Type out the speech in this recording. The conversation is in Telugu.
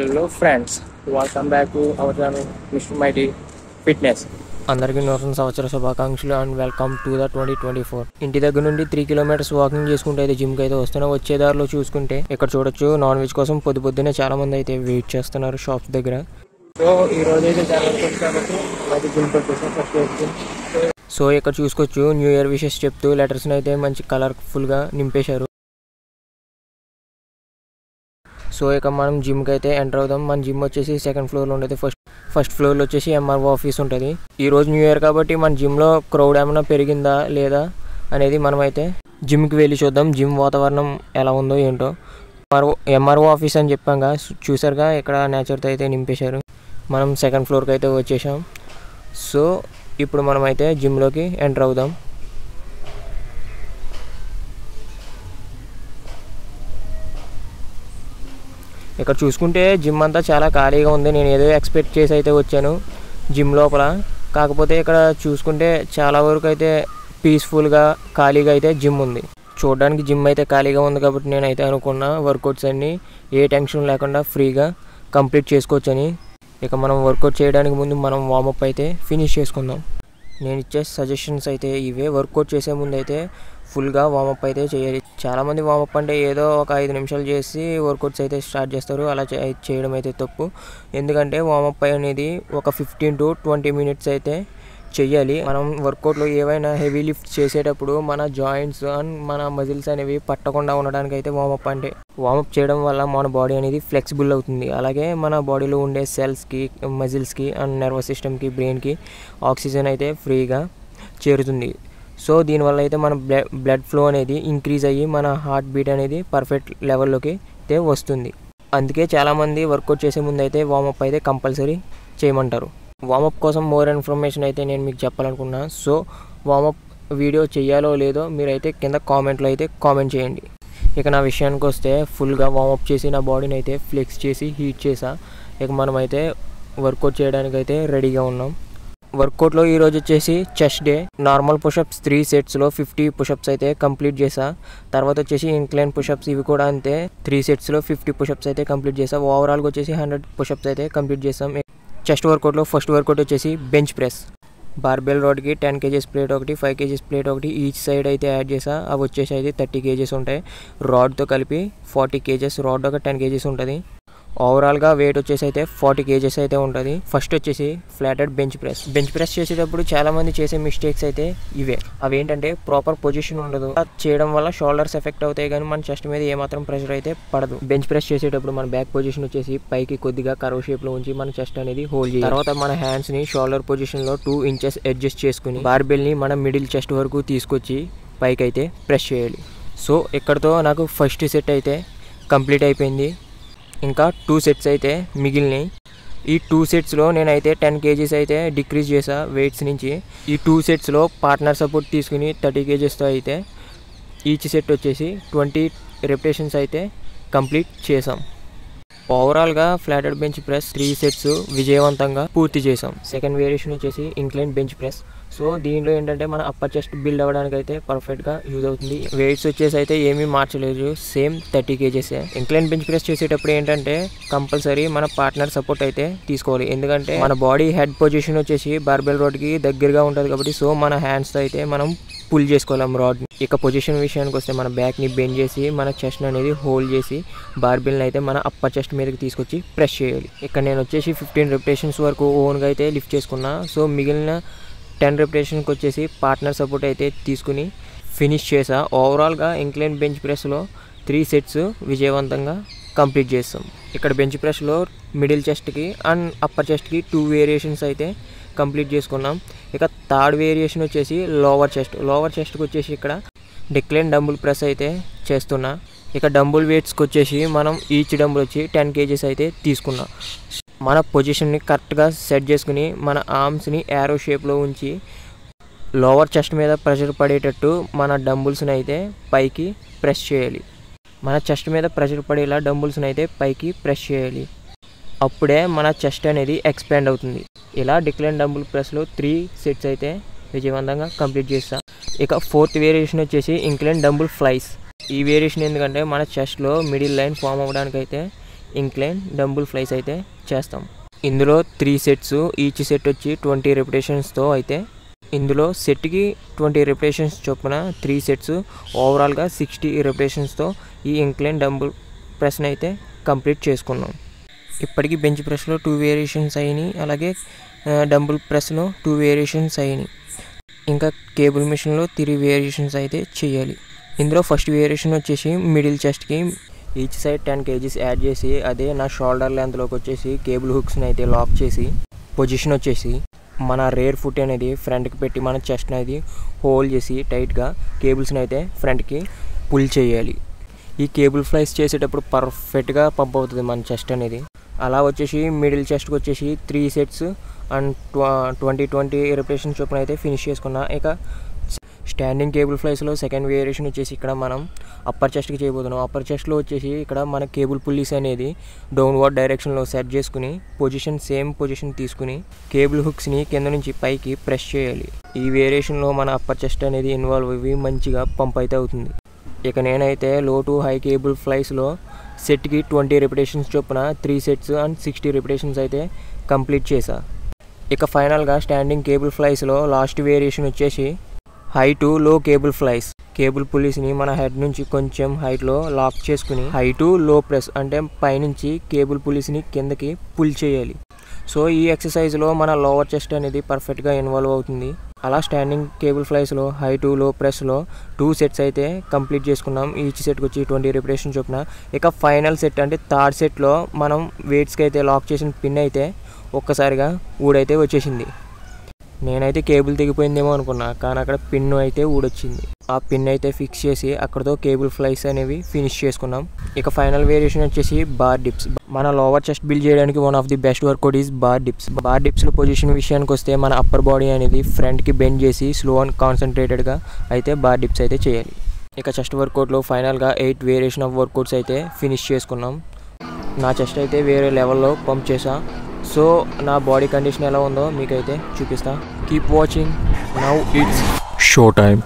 Hello friends welcome back to our channel mister mighty fitness అందరికీ నూతన సంవత్సర శుభాకాంక్షలు and welcome to the twenty twenty four ఇంటి దగ్గర నుండి త్రీ కిలోమీటర్స్ వాకింగ్ చేసుకుంటే అయితే జిమ్కి అయితే వస్తున్నా. వచ్చే దారిలో చూసుకుంటే ఇక్కడ చూడొచ్చు నాన్ వెజ్ కోసం పొద్దు పొద్దునే చాలా మంది అయితే వెయిట్ చేస్తున్నారు షాప్స్ దగ్గర. సో ఈ రోజు అయితే చాలా సో ఇక్కడ చూసుకోవచ్చు న్యూ ఇయర్ విషెస్ చెప్తూ లెటర్స్ అయితే మంచి కలర్ఫుల్గా నింపేశారు. సో ఇక మనం జిమ్కి అయితే ఎంటర్ అవుదాం. మన జిమ్ వచ్చేసి సెకండ్ ఫ్లోర్లో ఉండేది. ఫస్ట్ ఫస్ట్ ఫ్లోర్లో వచ్చేసి ఎంఆర్ఓ ఆఫీస్ ఉంటుంది. ఈ రోజు న్యూ ఇయర్ కాబట్టి మన జిమ్లో క్రౌడ్ ఏమైనా పెరిగిందా లేదా అనేది మనమైతే జిమ్కి వెళ్ళి చూద్దాం. జిమ్ వాతావరణం ఎలా ఉందో ఏంటో. ఎంఆర్ఓ ఎంఆర్ఓ ఆఫీస్ అని చెప్పాక చూసారుగా ఇక్కడ నేచర్తో అయితే నింపేశారు. మనం సెకండ్ ఫ్లోర్కి అయితే వచ్చేసాం. సో ఇప్పుడు మనమైతే జిమ్లోకి ఎంటర్ అవుదాం. ఇక్కడ చూసుకుంటే జిమ్ అంతా చాలా ఖాళీగా ఉంది. నేను ఏదో ఎక్స్పెక్ట్ చేసి అయితే వచ్చాను జిమ్ లోపల. కాకపోతే ఇక్కడ చూసుకుంటే చాలా వరకు అయితే పీస్ఫుల్గా ఖాళీగా అయితే జిమ్ ఉంది. చూడడానికి జిమ్ అయితే ఖాళీగా ఉంది కాబట్టి నేనైతే అనుకున్న వర్కౌట్స్ అన్నీ ఏ టెన్షన్ లేకుండా ఫ్రీగా కంప్లీట్ చేసుకోవచ్చని. ఇక మనం వర్కౌట్ చేయడానికి ముందు మనం వామప్ అయితే ఫినిష్ చేసుకుందాం. నేను ఇచ్చే సజెషన్స్ అయితే ఇవే. వర్కౌట్ చేసే ముందు అయితే ఫుల్గా వామప్ అయితే చేయాలి. చాలామంది వామప్ అంటే ఏదో ఒక ఐదు నిమిషాలు చేసి వర్కౌట్స్ అయితే స్టార్ట్ చేస్తారు. అలా చే- చేయడం అయితే తప్పు. ఎందుకంటే వామప్ అనేది ఒక ఫిఫ్టీన్ టు ట్వంటీ మినిట్స్ అయితే చెయ్యాలి. మనం వర్కౌట్లో ఏవైనా హెవీ లిఫ్ట్ చేసేటప్పుడు మన జాయింట్స్ అండ్ మన మజిల్స్ అనేవి పట్టకుండా ఉండడానికి అయితే వామప్ అంటే వామప్ చేయడం వల్ల మన బాడీ అనేది ఫ్లెక్సిబుల్ అవుతుంది. అలాగే మన బాడీలో ఉండే సెల్స్కి మజిల్స్కి అండ్ నర్వస్ సిస్టమ్కి బ్రెయిన్కి ఆక్సిజన్ అయితే ఫ్రీగా చేరుతుంది. సో దీనివల్ల అయితే మన బ్లడ్ ఫ్లో అనేది ఇంక్రీజ్ అయ్యి మన హార్ట్ బీట్ అనేది పర్ఫెక్ట్ లెవెల్లోకి అయితే వస్తుంది. అందుకే చాలామంది వర్కౌట్ చేసే ముందు అయితే వామప్ అయితే కంపల్సరీ చేయమంటారు. వామప్ కోసం మోర్ ఇన్ఫర్మేషన్ అయితే నేను మీకు చెప్పాలనుకున్నా. సో వామప్ వీడియో చేయాలో లేదో మీరైతే కింద కామెంట్లో అయితే కామెంట్ చేయండి. ఇక నా విషయానికి వస్తే ఫుల్గా వామప్ చేసి నా బాడీని అయితే ఫ్లెక్స్ చేసి హీట్ చేసా. ఇక మనమైతే వర్కౌట్ చేయడానికి అయితే రెడీగా ఉన్నాం. వర్కౌట్లో ఈరోజు వచ్చేసి chest day. Normal pushups three సెట్స్లో fifty pushups అయితే కంప్లీట్ చేసా తర్వాత వచ్చేసి ఇంక్లైన్ పుషప్స్ ఇవి కూడా అంతే. త్రీ సెట్స్లో ఫిఫ్టీ పుషప్స్ అయితే కంప్లీట్ చేసా ఓవరాల్గా వచ్చేసి హండ్రెడ్ పుషప్స్ అయితే కంప్లీట్ చేసాం చెస్ట్ వర్కౌట్లో ఫస్ట్ వర్కౌట్ వచ్చేసి బెంచ్ ప్రెస్. బార్బెల్ రాడ్కి టెన్ కేజెస్ ప్లేట్ ఒకటి ఫైవ్ కేజెస్ ప్లేట్ ఒకటి ఈచ్ సైడ్ అయితే యాడ్ చేసా అవి వచ్చేసి అయితే థర్టీ కేజెస్ ఉంటాయి. రాడ్తో కలిపి ఫార్టీ కేజెస్ రాడ్ ఒక టెన్ కేజెస్ ఉంటుంది. ఓవరాల్గా వెయిట్ వచ్చేసి అయితే ఫార్టీ కేజెస్ అయితే ఉంటుంది. ఫస్ట్ వచ్చేసి flatted bench press bench press చేసేటప్పుడు చాలామంది చేసే మిస్టేక్స్ అయితే ఇవే. అవి ఏంటంటే ప్రాపర్ పొజిషన్ ఉండదు చేయడం వల్ల షోల్డర్స్ ఎఫెక్ట్ అవుతాయి కానీ మన చెస్ట్ మీద ఏమాత్రం ప్రెషర్ అయితే పడదు. బెంచ్ ప్రెస్ చేసేటప్పుడు మన బ్యాక్ పొజిషన్ వచ్చేసి పైకి కొద్దిగా కర్వ్ షేప్లో ఉంచి మన చెస్ట్ అనేది హోల్డ్ చేయాలి. తర్వాత మన హ్యాండ్స్ని షోల్డర్ పొజిషన్లో టూ ఇంచెస్ అడ్జస్ట్ చేసుకుని బార్బెల్ని మన మిడిల్ చెస్ట్ వరకు తీసుకొచ్చి పైకి అయితే ప్రెస్ చేయాలి. సో ఇక్కడతో నాకు ఫస్ట్ సెట్ అయితే కంప్లీట్ అయిపోయింది. ఇంకా టూ సెట్స్ అయితే మిగిలినాయి. ఈ టూ సెట్స్లో నేనైతే టెన్ కేజీస్ అయితే డిక్రీజ్ చేసా వెయిట్స్ నుంచి. ఈ టూ సెట్స్లో పార్ట్నర్ సపోర్ట్ తీసుకుని థర్టీ కేజీస్తో అయితే ఈచ్ సెట్ వచ్చేసి ట్వంటీ రెప్యుటేషన్స్ అయితే కంప్లీట్ చేసాం. ఓవరాల్గా flatted bench press three sets విజయవంతంగా పూర్తి చేసాం. సెకండ్ వేరియేషన్ వచ్చేసి ఇంక్లైన్ బెంచ్ ప్రెస్ సో దీంట్లో ఏంటంటే మన అప్పర్ చెస్ట్ బిల్డ్ అవ్వడానికి అయితే పర్ఫెక్ట్గా యూజ్ అవుతుంది. వెయిట్స్ వచ్చేసి అయితే ఏమీ మార్చలేదు. Same thirty kgs incline bench press చేసేటప్పుడు ఏంటంటే కంపల్సరీ మన పార్ట్నర్ సపోర్ట్ అయితే తీసుకోవాలి. ఎందుకంటే మన బాడీ హెడ్ పొజిషన్ వచ్చేసి బార్బెల్ రోడ్కి దగ్గరగా ఉంటుంది కాబట్టి సో మన హ్యాండ్స్తో అయితే మనం పుల్ చేసుకోలేం రాడ్ ఇక పొజిషన్ విషయానికి వస్తే మన బ్యాక్ని బెండ్ చేసి మన చెస్ట్ అనేది హోల్డ్ చేసి బార్బిల్ని అయితే మన అప్పర్ చెస్ట్ మీదకి తీసుకొచ్చి ప్రెస్ చేయాలి. ఇక్కడ నేను వచ్చేసి ఫిఫ్టీన్ రెపిటేషన్స్ వరకు ఓన్గా అయితే లిఫ్ట్ చేసుకున్నా. సో మిగిలిన టెన్ రెపిటేషన్కి వచ్చేసి పార్ట్నర్ సపోర్ట్ అయితే తీసుకుని ఫినిష్ చేసా. ఓవరాల్గా ఇంక్లైన్ బెంచ్ ప్రెస్లో త్రీ సెట్స్ విజయవంతంగా కంప్లీట్ చేస్తాం. ఇక్కడ బెంచ్ ప్రెస్లో మిడిల్ చెస్ట్కి అండ్ అప్పర్ చెస్ట్కి టూ వేరియేషన్స్ అయితే కంప్లీట్ చేసుకున్నాం. ఇక థర్డ్ వేరియేషన్ వచ్చేసి లోవర్ చెస్ట్ లోవర్ చెస్ట్కి వచ్చేసి ఇక్కడ డిక్లైన్ డంబుల్ ప్రెస్ అయితే చేస్తున్నా. ఇక డంబుల్ వెయిట్స్కి వచ్చేసి మనం ఈచ్ డంబుల్ వచ్చి టెన్ కేజీస్ అయితే తీసుకున్నాం. మన పొజిషన్ని కరెక్ట్గా సెట్ చేసుకుని మన ఆర్మ్స్ని యారో షేప్లో ఉంచి లోవర్ చెస్ట్ మీద ప్రెషర్ పడేటట్టు మన డంబుల్స్ని అయితే పైకి ప్రెస్ చేయాలి. మన చెస్ట్ మీద ప్రెషర్ పడేలా డంబుల్స్ని అయితే పైకి ప్రెస్ చేయాలి. అప్పుడే మన చెస్ట్ అనేది ఎక్స్పాండ్ అవుతుంది. ఇలా డిక్లైన్ డంబుల్ ప్రెస్లో త్రీ సెట్స్ అయితే విజయవంతంగా కంప్లీట్ చేస్తాం. ఇక ఫోర్త్ వేరియేషన్ వచ్చేసి ఇంక్లైన్ డంబుల్ ఫ్లైస్ ఈ వేరియేషన్ ఎందుకంటే మన చెస్ట్లో మిడిల్ లైన్ ఫామ్ అవ్వడానికి అయితే ఇంక్లైన్ డంబుల్ ఫ్లైస్ అయితే చేస్తాం. ఇందులో త్రీ సెట్స్ ఈచ్ సెట్ వచ్చి ట్వంటీ రెపిటేషన్స్తో అయితే ఇందులో సెట్కి ట్వంటీ రెపిటేషన్స్ చొప్పున త్రీ సెట్స్ ఓవరాల్గా సిక్స్టీ రెపిటేషన్స్తో ఈ ఇంక్లైన్ డంబుల్ ప్రెస్ని అయితే కంప్లీట్ చేసుకున్నాం. ఇప్పటికీ బెంచ్ ప్రెస్లో టూ వేరియేషన్స్ అయినాయి అలాగే డంబుల్ ప్రెస్లో టూ వేరియేషన్స్ అయినాయి. ఇంకా కేబుల్ మిషన్లో త్రీ వేరియేషన్స్ అయితే చేయాలి. ఇందులో ఫస్ట్ వేరియేషన్ వచ్చేసి middle చెస్ట్కి each side ten kgs add చేసి అదే నా షోల్డర్ లెంత్లోకి వచ్చేసి కేబుల్ హుక్స్ని అయితే లాక్ చేసి పొజిషన్ వచ్చేసి మన రేర్ ఫుట్ అనేది ఫ్రంట్కి పెట్టి మన చెస్ట్ని అనేది హోల్డ్ చేసి టైట్గా కేబుల్స్ని అయితే ఫ్రంట్కి పుల్ చేయాలి. ఈ కేబుల్ ఫ్లైస్ చేసేటప్పుడు పర్ఫెక్ట్గా పంప్ అవుతుంది మన చెస్ట్ అనేది. అలా వచ్చేసి మిడిల్ చెస్ట్కి వచ్చేసి three sets and twenty twenty reparation చొప్పున అయితే ఫినిష్ చేసుకున్నా. ఇక స్టాండింగ్ కేబుల్ ఫ్లైస్లో సెకండ్ వేరియేషన్ వచ్చేసి ఇక్కడ మనం అప్పర్ చెస్ట్కి చేయబోతున్నాం. అప్పర్ చెస్ట్లో వచ్చేసి ఇక్కడ మన కేబుల్ పుల్లీస్ అనేది డౌన్వర్డ్ డైరెక్షన్లో సెట్ చేసుకుని పొజిషన్ సేమ్ పొజిషన్ తీసుకుని కేబుల్ హుక్స్ని కింద నుంచి పైకి ప్రెస్ చేయాలి. ఈ వేరియేషన్లో మన అప్పర్ చెస్ట్ అనేది ఇన్వాల్వ్ అయ్యి మంచిగా పంప్ అయితే అవుతుంది. ఇక నేనైతే లో టు హై కేబుల్ ఫ్లైస్లో సెట్కి ట్వంటీ రిపిటేషన్స్ చొప్పున three sets and sixty repetitions అయితే కంప్లీట్ చేశా. ఇక ఫైనల్గా స్టాండింగ్ కేబుల్ ఫ్లైస్లో లాస్ట్ వేరియేషన్ వచ్చేసి high to low cable flies. Cable పులీస్ని మన హెడ్ నుంచి కొంచెం హైట్లో లాక్ చేసుకుని హై టు లో ప్రెస్ అంటే పైనుంచి కేబుల్ పులీస్ని కిందకి పుల్ చేయాలి. సో ఈ ఎక్సర్సైజ్లో మన లోవర్ చెస్ట్ అనేది పర్ఫెక్ట్గా ఇన్వాల్వ్ అవుతుంది. అలా స్టాండింగ్ కేబుల్ ఫ్లైస్లో హై టు లో ప్రెస్లో టూ సెట్స్ అయితే కంప్లీట్ చేసుకున్నాం. ఈచ్ సెట్కి వచ్చి ట్వంటీ రిపిటేషన్ చొప్పున. ఇక ఫైనల్ సెట్ అంటే థర్డ్ సెట్లో మనం వెయిట్స్కి అయితే లాక్ చేసిన పిన్ అయితే ఒక్కసారిగా ఊడైతే వచ్చేసింది. నేనైతే కేబుల్ తెగిపోయిందేమో అనుకున్నా కానీ అక్కడ పిన్ అయితే ఊడొచ్చింది. ఆ పిన్ అయితే ఫిక్స్ చేసి అక్కడతో కేబుల్ ఫ్లైస్ అనేవి ఫినిష్ చేసుకున్నాం. ఇక ఫైనల్ వేరియేషన్ వచ్చేసి బార్ డిప్స్ మన లోవర్ చెస్ట్ బిల్డ్ చేయడానికి one of the best workout is bar dips bar డిప్స్లో position విషయానికి వస్తే మన అప్పర్ బాడీ అనేది ఫ్రంట్కి బెండ్ చేసి స్లో అండ్ కాన్సన్ట్రేటెడ్గా అయితే బార్ డిప్స్ అయితే చేయాలి. ఇక చెస్ట్ వర్కౌట్లో ఫైనల్గా ఎయిట్ వేరియేషన్ ఆఫ్ వర్కౌట్స్ అయితే ఫినిష్ చేసుకున్నాం. నా చెస్ట్ అయితే వేరే లెవెల్లో పంప్ చేసా సో నా బాడీ కండిషన్ ఎలా ఉందో మీకైతే చూపిస్తా. Keep watching now it's show time